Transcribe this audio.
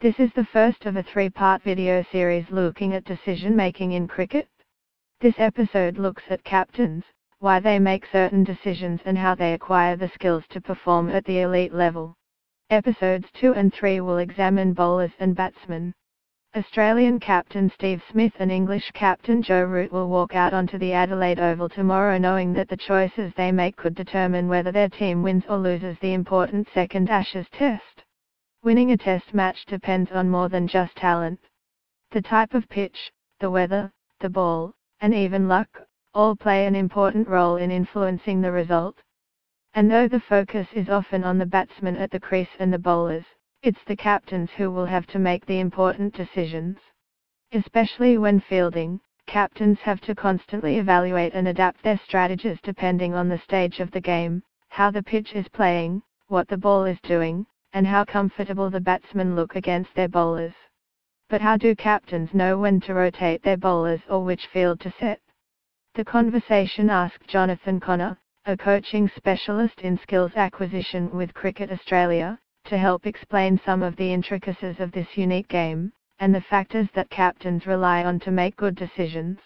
This is the first of a three-part video series looking at decision-making in cricket. This episode looks at captains, why they make certain decisions and how they acquire the skills to perform at the elite level. Episodes 2 and 3 will examine bowlers and batsmen. Australian captain Steve Smith and English captain Joe Root will walk out onto the Adelaide Oval tomorrow knowing that the choices they make could determine whether their team wins or loses the important second Ashes test. Winning a test match depends on more than just talent. The type of pitch, the weather, the ball, and even luck, all play an important role in influencing the result. And though the focus is often on the batsmen at the crease and the bowlers, it's the captains who will have to make the important decisions. Especially when fielding, captains have to constantly evaluate and adapt their strategies depending on the stage of the game, how the pitch is playing, what the ball is doing, and how comfortable the batsmen look against their bowlers. But how do captains know when to rotate their bowlers or which field to set? The conversation asked Jonathan Connor, a coaching specialist in skills acquisition with Cricket Australia, to help explain some of the intricacies of this unique game, and the factors that captains rely on to make good decisions.